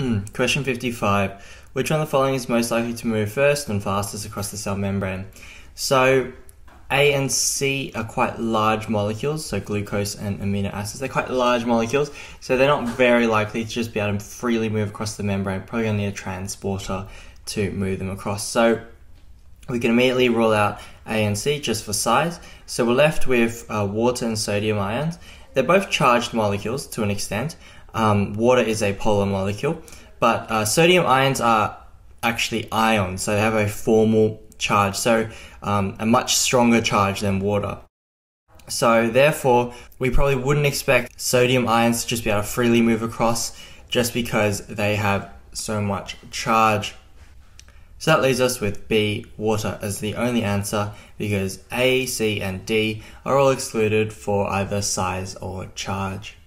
Mm, question 55. Which one of the following is most likely to move first and fastest across the cell membrane? So, A and C are quite large molecules, so glucose and amino acids. They're quite large molecules, so they're not very likely to just be able to freely move across the membrane. Probably going to need a transporter to move them across. So, we can immediately rule out A and C just for size. So, we're left with uh, water and sodium ions. They're both charged molecules to an extent. Um, water is a polar molecule, but uh, sodium ions are actually ions, so they have a formal charge, so um, a much stronger charge than water. So therefore, we probably wouldn't expect sodium ions to just be able to freely move across just because they have so much charge. So that leaves us with B, water, as the only answer because A, C, and D are all excluded for either size or charge.